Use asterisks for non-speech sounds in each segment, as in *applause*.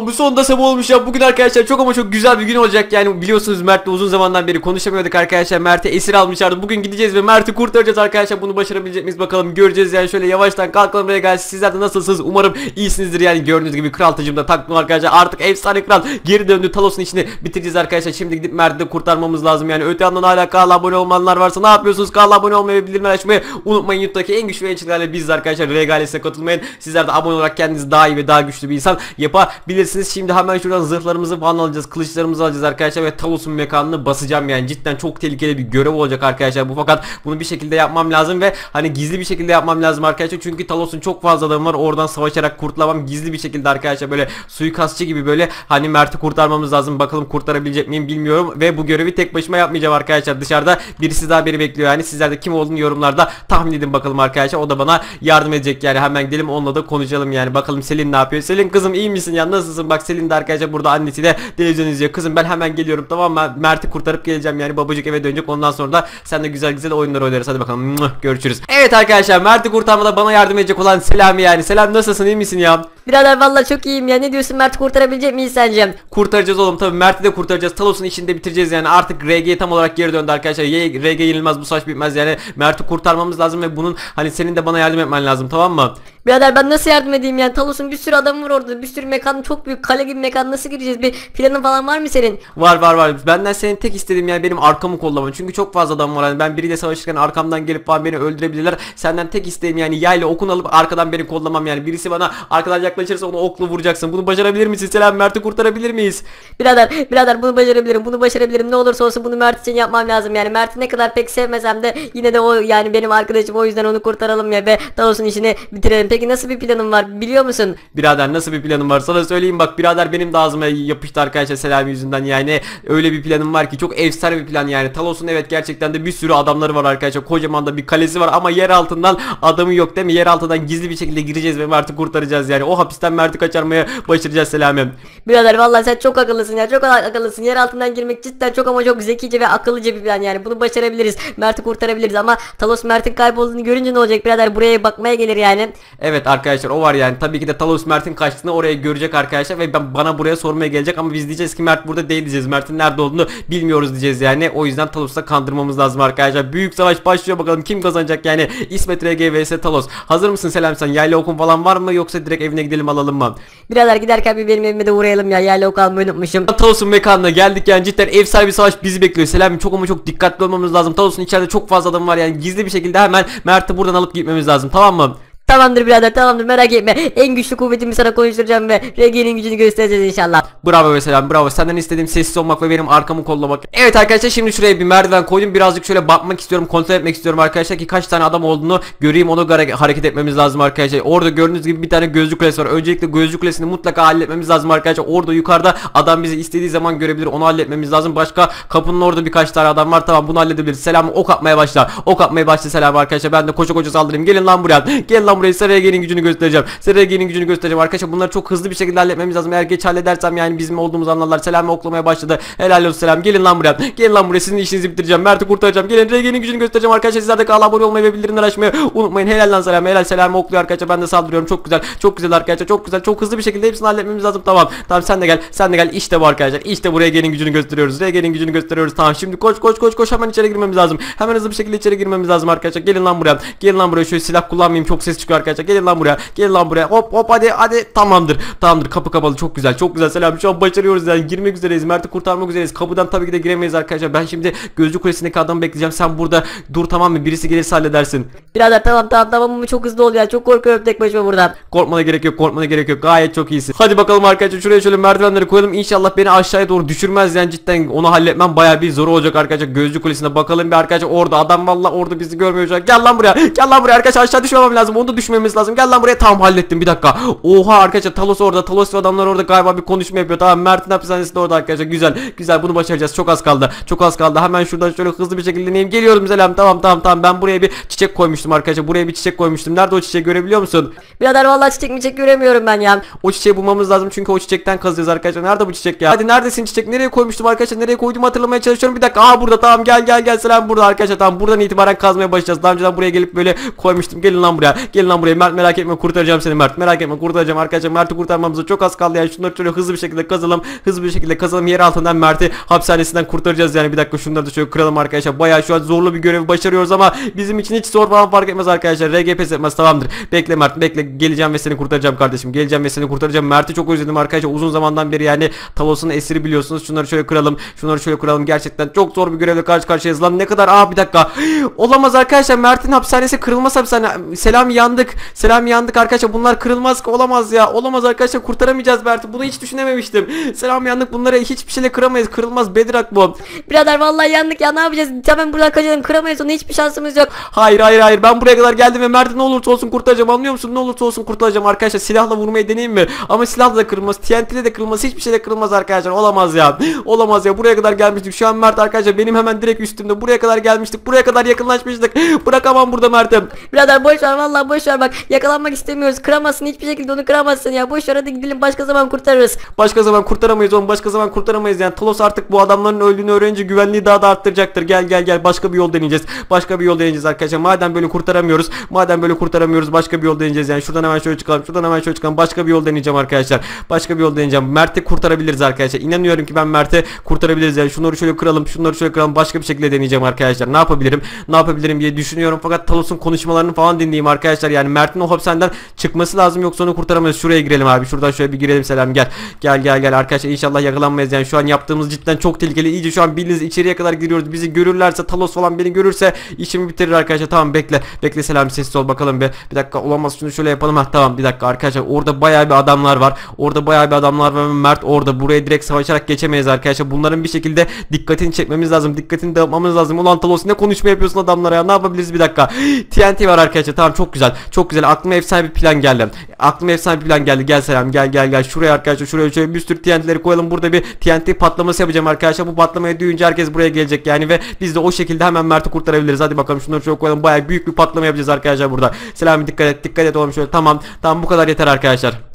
olmuş sonunda sabah olmuş ya. Bugün arkadaşlar çok ama çok güzel bir gün olacak. Yani biliyorsunuz Mert'le uzun zamandan beri konuşamıyorduk arkadaşlar. Mert'i esir almışlardı. Bugün gideceğiz ve Mert'i kurtaracağız arkadaşlar. Bunu başarabilecek miyiz bakalım. Göreceğiz yani. Şöyle yavaştan kalkalım buraya gelsin. Sizler de nasılsınız? Umarım iyisinizdir. Yani gördüğünüz gibi kral tacımda taktım arkadaşlar. Artık efsane kral. Geri döndü. Talos'un içini bitireceğiz arkadaşlar. Şimdi gidip Mert'i de kurtarmamız lazım yani. Öte yandan hala kanala abone olmayanlar varsa ne yapıyorsunuz? Kanala abone olmayı ve bildirimleri açmayı unutmayın. YouTube'daki en güçlü ençilerle biz arkadaşlar regalesine katılmayın. Sizler de abone olarak kendinizi daha iyi ve daha güçlü bir insan yapabilirsiniz şimdi hemen şuradan zırhlarımızı falan alacağız kılıçlarımızı alacağız arkadaşlar ve Talos'un mekanını basacağım. Yani cidden çok tehlikeli bir görev olacak arkadaşlar bu fakat bunu bir şekilde yapmam lazım ve hani gizli bir şekilde yapmam lazım arkadaşlar. Çünkü Talos'un çok fazla adamı var oradan savaşarak kurtulamam gizli bir şekilde arkadaşlar böyle suikastçı gibi böyle hani Mert'i kurtarmamız lazım bakalım kurtarabilecek miyim bilmiyorum ve bu görevi tek başıma yapmayacağım arkadaşlar. Dışarıda birisi daha beni bekliyor yani sizler de kim olduğunu yorumlarda tahmin edin bakalım arkadaşlar. O da bana yardım edecek yani hemen gidelim onunla da konuşalım yani. Bakalım Selin ne yapıyor? Selin kızım iyi misin ya nasılsın? Bak Selin de arkadaşlar burada annesiyle televizyon izliyor. Kızım ben hemen geliyorum tamam mı? Mert'i kurtarıp geleceğim yani. Babacık eve dönecek. Ondan sonra da sen de güzel güzel oyunlar oynarız. Hadi bakalım. Görüşürüz. Evet arkadaşlar Mert'i kurtarmada bana yardım edecek olan Selami yani. Selam nasılsın? İyi misin ya? Birader vallahi çok iyiyim ya. Ne diyorsun? Mert'i kurtarabilecek miyiz sence? Kurtaracağız oğlum. Tabi Mert'i de kurtaracağız. Talos'un içinde bitireceğiz yani. Artık RG tam olarak geri döndü arkadaşlar. RG yenilmez. Bu saç bitmez yani. Mert'i kurtarmamız lazım ve bunun hani senin de bana yardım etmen lazım tamam mı? Birader ben nasıl yardım edeyim yani? Talos'un bir sürü adam var orada. Bir sürü mekan çok büyük. Kale gibi mekan nasıl gireceğiz? Bir planın falan var mı senin? Var var var. Benden senin tek istediğim yani benim arkamı kollaman. Çünkü çok fazla adam var. Yani ben biriyle savaşırken arkamdan gelip falan beni öldürebilirler. Senden tek isteğim yani yayla okun alıp arkadan beni kollamam yani. Birisi bana arkadan yaklaşırsa onu okla vuracaksın. Bunu başarabilir misin? Selam Mert'i kurtarabilir miyiz? Birader, birader bunu başarabilirim. Bunu başarabilirim. Ne olursa olsun bunu Mert için yapmam lazım. Yani Mert'i ne kadar pek sevmesem de yine de o yani benim arkadaşım o yüzden onu kurtaralım ya ve Talos'un işini bitirelim. Peki nasıl bir planın var? Biliyor musun? Birader nasıl bir planım var? Sana söyleyeyim bak birader benim de ağzıma yapıştı arkadaşlar Selami yüzünden. Yani öyle bir planım var ki çok efsane bir plan yani. Talos'un evet gerçekten de bir sürü adamları var arkadaşlar. Kocaman da bir kalesi var ama yer altından adamı yok değil mi? Yer altından gizli bir şekilde gireceğiz ve Mert'i kurtaracağız yani. O hapisten Mert'i kaçırmaya başaracağız Selami. Birader vallahi sen çok akıllısın ya. Çok akıllısın. Yer altından girmek cidden çok ama çok zekice ve akıllıca bir plan yani. Bunu başarabiliriz. Mert'i kurtarabiliriz ama Talos Mert'in kaybolduğunu görünce ne olacak? Birader buraya bakmaya gelir yani Evet arkadaşlar o var yani. Tabii ki de Talos Mert'in kaçtığını oraya görecek arkadaşlar ve ben, bana buraya sormaya gelecek ama biz diyeceğiz ki Mert burada değil diyeceğiz. Mert'in nerede olduğunu bilmiyoruz diyeceğiz yani. O yüzden Talos'ta kandırmamız lazım arkadaşlar. Büyük savaş başlıyor bakalım kim kazanacak yani. İsmet RG vs Talos. Hazır mısın Selam sen? Yayla okun falan var mı yoksa direkt evine gidelim alalım mı? Birader giderken bir benim evime de uğrayalım ya. Yerle ok almayı unutmuşum. Talos'un mekanına geldik yani. Cidden efsane bir savaş bizi bekliyor. Selam çok ama çok dikkatli olmamız lazım. Talos'un içeride çok fazla adam var yani. Gizli bir şekilde hemen Mert'i buradan alıp gitmemiz lazım tamam mı? Tamamdır birader tamamdır. Merak etme. En güçlü kuvvetimi sana konuşturacağım ve RG'nin gücünü göstereceğiz inşallah. Bravo ve selam bravo. Senden istediğim sessiz olmak ve benim arkamı kollamak. Evet arkadaşlar şimdi şuraya bir merdiven koydum birazcık şöyle bakmak istiyorum kontrol etmek istiyorum arkadaşlar ki kaç tane adam olduğunu göreyim. Göre hareket etmemiz lazım arkadaşlar. Orada gördüğünüz gibi bir tane gözlü kulesi var. Öncelikle gözlü kulesini mutlaka halletmemiz lazım arkadaşlar. Orada yukarıda adam bizi istediği zaman görebilir. Onu halletmemiz lazım. Başka kapının orada birkaç tane adam var. Tamam bunu halledebiliriz. Selam ok atmaya başla. Ok atmaya başla. Selam arkadaşlar. Ben de koşa koşa saldırayım. Gelin lan buraya. Gelin lan buraya size RG'nin gücünü göstereceğim. Size RG'nin gücünü göstereceğim. Arkadaşlar bunları çok hızlı bir şekilde halletmemiz lazım. Eğer geç halledersem yani bizim olduğumuz anlarlar. Selam'ı oklamaya başladı. Helal olsun selam. Gelin lan buraya. Gelin lan buraya. Sizin işinizi bitireceğim. Mert'i kurtaracağım. Gelin RG'nin gücünü göstereceğim arkadaşlar. Sizler de kanala abone olmayı ve bildirimleri açmayı unutmayın. Helal lan selam. Helal selamı okluyor arkadaşlar. Ben de saldırıyorum. Çok güzel. Çok güzel arkadaşlar. Çok güzel. Çok hızlı bir şekilde hepsini halletmemiz lazım. Tamam. Tamam sen de gel. Sen de gel. İşte bu arkadaşlar. İşte buraya RG'nin gücünü gösteriyoruz. RG'nin gücünü gösteriyoruz. Tamam şimdi koş koş koş koş. Hemen içeri girmemiz lazım. Hemen hızlı bir şekilde içeri girmemiz lazım arkadaşlar. Gelin lan buraya. Gelin lan buraya. Şöyle silah kullanmayayım. Çok ses çıkıyor arkadaşlar. Gelin lan buraya. Gelin lan buraya. Hop hop hadi hadi. Tamamdır tamamdır. Kapı kapalı. Çok güzel çok güzel. Selam. Şu an başarıyoruz yani. Girmek üzereyiz. Mert'i kurtarmak üzereyiz. Kapıdan tabii ki de giremeyiz arkadaşlar. Ben şimdi gözlü kulesindeki adamı bekleyeceğim. Sen burada dur tamam mı? Birisi gelirse halledersin. Birader tamam tamam tamam. Ama çok hızlı ol ya. Çok korkuyorum tek başıma buradan. Korkmana gerek yok korkmana gerek yok. Gayet çok iyisin. Hadi bakalım arkadaşlar. Şuraya şöyle merdivenleri koyalım. İnşallah beni aşağıya doğru düşürmez yani cidden. Onu halletmem baya bir zor olacak arkadaşlar. Gözlü kulesine bakalım bir arkadaşlar. Orada adam valla orada bizi görmüyor Gel lan buraya. Gel lan buraya. Arkadaşlar aşağı düşmemem lazım. Onu da düşmemiz lazım gel lan buraya tamam hallettim bir dakika Oha arkadaşlar Talos orada Talos ve adamlar orada galiba bir konuşma yapıyor tamam Mert'in hapishanesi de orada arkadaşlar güzel güzel bunu başaracağız çok az kaldı çok az kaldı hemen şuradan şöyle hızlı bir şekilde ineyim geliyorum selam tamam tamam tamam ben buraya bir çiçek koymuştum arkadaşlar buraya bir çiçek koymuştum nerede o çiçeği görebiliyor musun? Birader vallahi çiçek mi çiçek göremiyorum ben ya O çiçeği bulmamız lazım çünkü o çiçekten kazacağız arkadaşlar. Nerede bu çiçek ya? Hadi neredesin çiçek? Nereye koymuştum arkadaşlar? Nereye koyduğumu hatırlamaya çalışıyorum. Bir dakika. Aa burada tamam gel gel gel selam burada arkadaşlar. Tamam buradan itibaren kazmaya başlayacağız. Daha önceden buraya gelip böyle koymuştum. Gelin lan buraya. Gelin lan buraya. Mert merak etme kurtaracağım seni Mert. Merak etme kurtaracağım arkadaşlar. Mert'i kurtarmamıza çok az kaldı yani. Şunları şöyle hızlı bir şekilde kazalım. Hızlı bir şekilde kazalım. Yer altından Mert'i hapishanesinden kurtaracağız yani. Bir dakika şunları da şöyle kıralım arkadaşlar. Bayağı şu an zorlu bir görevi başarıyoruz ama bizim için hiç zor falan fark etmez arkadaşlar. RG pes etmez tamamdır. Bekle Mert bekle. Geleceğim ve seni kurtaracağım kardeşim. Geleceğim ve seni kurtaracağım. Mert'i çok özledim arkadaşlar. Uzun zamandan beri yani Talos'un esiri biliyorsunuz. Şunları şöyle kıralım. Şunları şöyle kıralım. Gerçekten çok zor bir görevle karşı karşıyayız. Lan ne kadar aa bir dakika. *gasps* Olamaz arkadaşlar. Mert'in hapishanesi kırılmaz hapishane. Selam yandık. Selam yandık arkadaşlar. Bunlar kırılmaz ki olamaz ya. Olamaz arkadaşlar. Kurtaramayacağız Mert'i bunu hiç düşünememiştim. Selam yandık. Bunları hiçbir şeyle kıramayız. Kırılmaz Bedrock bu. Birader vallahi yandık ya. Ne yapacağız? Hemen buradan kaçalım. Kıramayız onu. Hiçbir şansımız yok. Hayır hayır hayır. Ben buraya kadar geldim ve Mert'i ne olursa olsun kurtaracağım. Anlıyor musun? Ne olursa olsun kurtaracağım. Arkadaşlar silahla vurmayı deneyeyim mi? Ama silahla da kırılmaz. TNT'de de kırılmaz. Hiçbir şeyle kırılmaz arkadaşlar. Olamaz ya. Olamaz ya. Buraya kadar gelmiştik. Şu an Mert arkadaşlar benim hemen direkt üstümde. Buraya kadar gelmiştik. Buraya kadar yakınlaşmıştık. Bırakamam burada Mert'im. Birader boş ver. Vallahi boş ver bak yakalanmak istemiyoruz. Kıramazsın hiçbir şekilde onu kıramazsın ya. Boş ver hadi gidelim. Başka zaman kurtarırız. Başka zaman kurtaramayız oğlum başka zaman kurtaramayız yani. Talos artık bu adamların öldüğünü öğrenince güvenliği daha da arttıracaktır. Gel gel gel. Başka bir yol deneyeceğiz. Başka bir yol deneyeceğiz arkadaşlar. Madem böyle kurtaramıyoruz madem böyle kurtaramıyoruz başka bir yol deneyeceğiz yani. Şuradan hemen şöyle çıkalım şuradan hemen şöyle çıkalım. Başka bir yol deneyeceğim arkadaşlar. Başka bir yol deneyeceğim. Mert'i kurtarabiliriz arkadaşlar. İnanıyorum ki ben Mert'i kurtarabiliriz yani. Şunları şöyle kıralım şunları şöyle kıralım. Başka bir şekilde deneyeceğim arkadaşlar. Ne yapabilirim? Ne yapabilirim diye düşünüyorum. Fakat Talos'un konuşmalarını falan dinleyeyim arkadaşlar yani Mert'in o hapishaneden çıkması lazım yoksa onu kurtaramayız. Şuraya girelim abi şuradan şöyle bir girelim selam gel. Gel gel gel. Arkadaşlar inşallah yakalanmayız. Yani şu an yaptığımız cidden çok tehlikeli. İyice şu an bildiğiniz içeriye kadar giriyoruz. Bizi görürlerse Talos falan beni görürse işimi bitirir arkadaşlar. Tamam bekle. Bekle selam sessiz ol bakalım bir. Bir dakika olamaz. Şunu şöyle yapalım. Ha tamam bir dakika arkadaşlar. Orada bayağı bir adamlar var. Orada bayağı bir adamlar var. Mert orada. Buraya direkt savaşarak geçemeyiz arkadaşlar. Bunların bir şekilde dikkatini çekmemiz lazım. Dikkatini dağıtmamız lazım. Ulan Talos ne konuşma yapıyorsun adamlara ya? Ne yapabiliriz? Bir dakika. *gasps* TNT var arkadaşlar. Tamam çok güzel çok güzel. Aklıma efsane bir plan geldi. Aklıma efsane bir plan geldi. Gel selam gel gel gel. Şuraya arkadaşlar şuraya şöyle bir sürü TNT'leri koyalım. Burada bir TNT patlaması yapacağım arkadaşlar. Bu patlamayı duyunca herkes buraya gelecek yani ve biz de o şekilde hemen Mert'i kurtarabiliriz. Hadi bakalım şunları şöyle koyalım. Bayağı büyük bir patlama yapacağız arkadaşlar burada. Selami dikkat et dikkat et oğlum şöyle. Tamam tamam bu kadar yeter arkadaşlar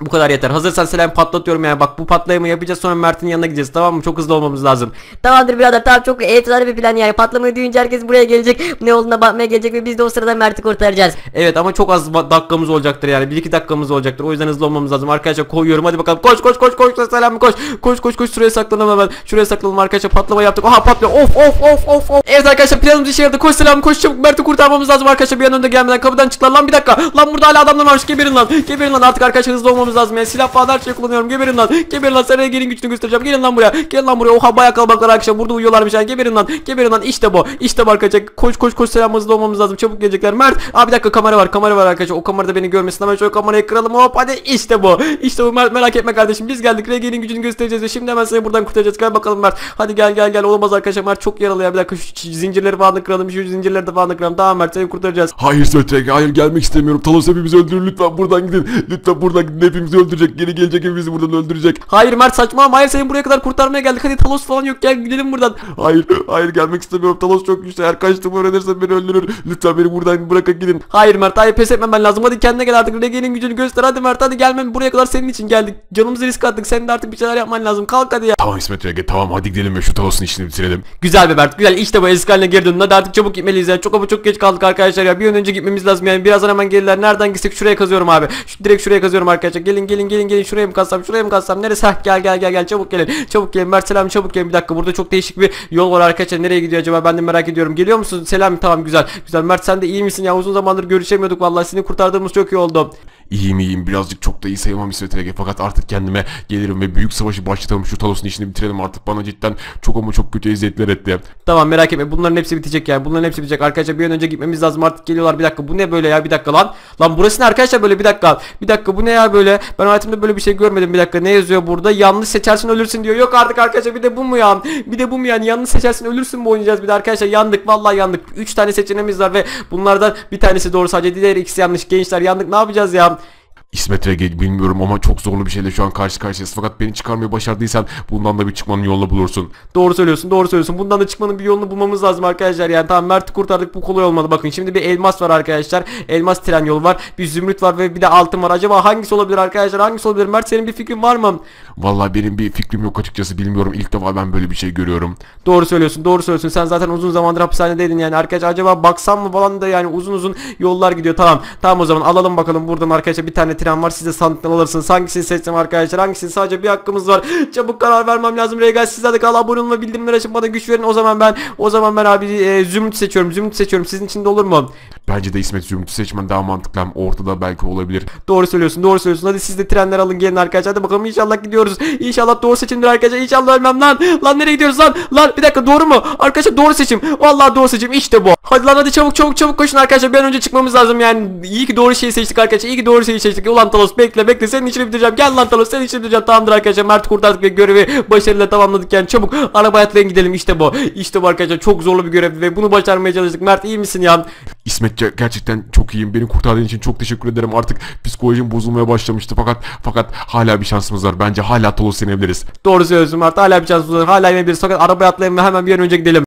bu kadar yeter. Hazırsan Selam patlatıyorum yani. Bak bu patlamayı yapacağız sonra Mert'in yanına gideceğiz. Tamam mı? Çok hızlı olmamız lazım. Tamamdır birader tamam çok efsane bir plan yani patlamayı duyunca herkes buraya gelecek ne olduğuna bakmaya gelecek ve biz de o sırada Mert'i kurtaracağız. Evet ama çok az dakikamız olacaktır yani. 1-2 dakikamız olacaktır. O yüzden hızlı olmamız lazım. Arkadaşlar koyuyorum. Hadi bakalım. Koş koş koş koş. Selam koş. Koş koş koş. Şuraya saklanalım hemen. Şuraya saklanalım arkadaşlar. Patlama yaptık. Aha patlıyor. Of of of of of. Evet arkadaşlar planımız işe yaradı. Koş selam koş çabuk. Mert'i kurtarmamız lazım arkadaşlar. Bir an önce gelmeden kapıdan çıktılar. Lan bir dakika. Lan burada hala adamlar varmış. Geberin lan. Geberin lan. Artık arkadaşlar hızlı olmamız lazım. Yani silah falan her şey kullanıyorum. Geberin lan. Geberin lan. Sana gelin gücünü göstereceğim. Gelin lan buraya. Gelin lan buraya. Oha bayağı kalabalıklar arkadaşlar. Burada uyuyorlarmış yani. Geberin lan. Geberin lan. İşte bu. İşte bu arkadaşlar. Koş koş koş selam hızlı olmamız lazım. Çabuk gelecekler. Mert. Abi bir dakika kamera var. Kamera var arkadaşlar. O kamerada beni görmesin. Hemen şöyle kamerayı kıralım. Hop hadi. İşte bu. İşte bu Mert. Merak etme kardeşim. Biz geldik. Regen'in gücünü göstereceğiz ve şimdi hemen seni buradan kurtaracağız. Gel bakalım Mert. Hadi gel gel gel. Olamaz arkadaşlar. Mert çok yaralı ya. Bir dakika şu zincirleri falan kıralım. Şu zincirleri de falan kıralım. Tamam Mert seni kurtaracağız. Hayır Sötrek hayır gelmek istemiyorum. Talos hepimizi öldürür lütfen buradan gidin. Lütfen buradan gidin hepimizi öldürecek. Geri gelecek hepimizi buradan öldürecek. Hayır Mert saçmalama. Hayır seni buraya kadar kurtarmaya geldik. Hadi Talos falan yok. Gel gidelim buradan. Hayır hayır gelmek istemiyorum. Talos çok güçlü. Eğer kaçtığımı öğrenirse beni öldürür. Lütfen beni buradan bırakın gidin. Hayır Mert hayır pes etmemen lazım. Hadi kendine gel artık. Regen'in gücünü göster. Hadi Mert hadi gelmem. Buraya kadar senin için geldik. Canımızı risk attık. Senin de artık bir şeyler yapman lazım. Kalk hadi ya. Tamam İsmet Rege tamam hadi gidelim ve şu Talos'un işini bitirelim. Güzel be Mert güzel işte bu eski haline geri döndün hadi artık çabuk gitmeliyiz ya çok ama çok geç kaldık arkadaşlar ya bir an önce gitmemiz lazım yani birazdan hemen gelirler nereden gitsek şuraya kazıyorum abi şu, direkt şuraya kazıyorum arkadaşlar gelin gelin gelin gelin. Şuraya mı kazsam şuraya mı kazsam neresi? Heh, gel gel gel gel. Çabuk gelin. Çabuk gelin. Mert Selam çabuk gelin. Bir dakika burada çok değişik bir yol var arkadaşlar. Nereye gidiyor acaba? Ben de merak ediyorum. Geliyor musun? Selam tamam güzel. Güzel. Mert sen de iyi misin ya? Uzun zamandır görüşemiyorduk. Vallahi seni kurtardığımız çok iyi oldu İyiyim iyiyim birazcık çok da iyi sayamam İsmet Rege fakat artık kendime gelirim ve büyük savaşı başlatalım şu Talos'un işini bitirelim artık. Bana cidden çok ama çok kötü eziyetler etti. Tamam merak etme. Bunların hepsi bitecek yani. Bunların hepsi bitecek. Arkadaşlar bir an önce gitmemiz lazım. Artık geliyorlar. Bir dakika bu ne böyle ya? Bir dakika lan. Lan burası ne arkadaşlar böyle? Bir dakika. Bir dakika bu ne ya böyle? Ben hayatımda böyle bir şey görmedim. Bir dakika ne yazıyor burada? Yanlış seçersin ölürsün diyor. Yok artık arkadaşlar bir de bu mu ya bir de bu mu yani? Yanlış seçersin ölürsün mü oynayacağız. Bir de arkadaşlar yandık. Vallahi yandık. 3 tane seçeneğimiz var ve bunlardan bir tanesi doğru. Sadece diğer ikisi yanlış. Gençler yandık. Ne yapacağız ya İsmet Ege bilmiyorum ama çok zorlu bir şeyle şu an karşı karşıyayız. Fakat beni çıkarmayı başardıysan bundan da bir çıkmanın yolunu bulursun. Doğru söylüyorsun doğru söylüyorsun. Bundan da çıkmanın bir yolunu bulmamız lazım arkadaşlar. Yani tamam Mert'i kurtardık bu kolay olmadı. Bakın şimdi bir elmas var arkadaşlar. Elmas tren yolu var. Bir zümrüt var ve bir de altın var. Acaba hangisi olabilir arkadaşlar? Hangisi olabilir? Mert senin bir fikrin var mı? Vallahi benim bir fikrim yok açıkçası bilmiyorum. İlk defa ben böyle bir şey görüyorum. Doğru söylüyorsun doğru söylüyorsun. Sen zaten uzun zamandır hapishanedeydin yani. Arkadaşlar acaba baksam mı falan da yani uzun uzun yollar gidiyor. Tamam. Tamam o zaman alalım bakalım buradan arkadaşlar bir tane tren var. Siz de sandıktan alırsınız. Hangisini seçsem arkadaşlar? Hangisini? Sadece bir hakkımız var. Çabuk karar vermem lazım. Regal sizler de kanala abone olun ve bildirimleri açıp bana güç verin. O zaman ben o zaman ben abi e, Zümrüt seçiyorum. Zümrüt seçiyorum. Sizin için de olur mu? Bence de İsmet Zümrüt'ü seçmen daha mantıklı. Hem ortada belki olabilir. Doğru söylüyorsun doğru söylüyorsun. Hadi siz de trenler alın gelin arkadaşlar. Hadi bakalım inşallah gidiyoruz. İnşallah doğru seçimdir arkadaşlar. İnşallah ölmem lan. Lan nereye gidiyoruz lan? Lan bir dakika doğru mu? Arkadaşlar doğru seçim. Vallahi doğru seçim. İşte bu. Hadi lan hadi çabuk çabuk çabuk koşun arkadaşlar. Bir an önce çıkmamız lazım yani. İyi ki doğru şeyi seçtik arkadaşlar. İyi ki doğru şeyi seçtik. Ulan Talos bekle bekle. Senin işini bitireceğim gel lan Talos senin işini bitireceğim tamamdır arkadaşlar. Mert kurtardık ve görevi başarıyla tamamladık yani. Çabuk araba atlayın gidelim. İşte bu. İşte bu arkadaşlar. Çok zorlu bir görev ve bunu başarmaya çalıştık. Mert iyi misin ya? İsmet ger- gerçekten çok iyiyim. Beni kurtardığın için çok teşekkür ederim. Artık psikolojim bozulmaya başlamıştı. Fakat fakat hala bir şansımız var. Bence hala Tolos yenebiliriz. Doğru söylüyorsun Mert hala bir şansımız var hala inebiliriz fakat arabaya atlayın ve hemen bir an önce gidelim